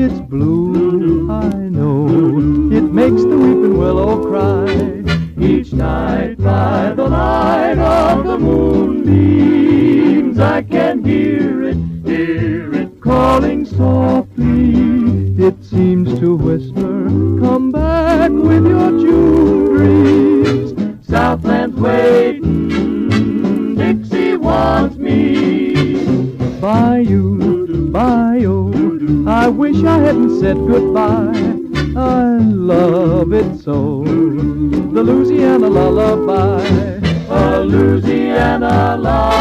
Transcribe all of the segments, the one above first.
It's. You you by. Blue, I know. It makes the weeping willow cry. Each night by the light of the moonbeams, I can hear it, hear it calling softly. It seems to whisper, come back with your June dreams. Southland's waiting, Dixie wants me. Bayou, Bayou, I wish I hadn't said goodbye. I love it so. The Louisiana lullaby, a Louisiana lullaby.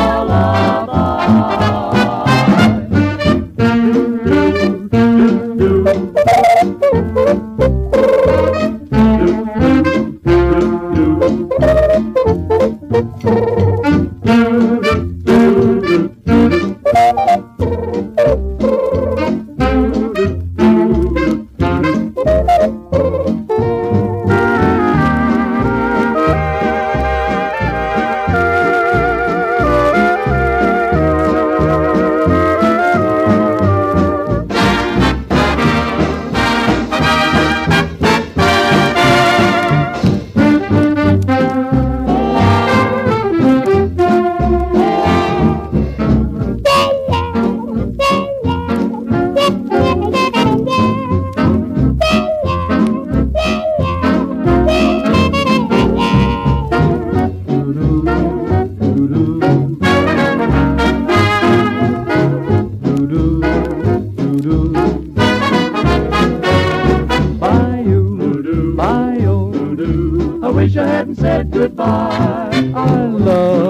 wish I hadn't said goodbye. I love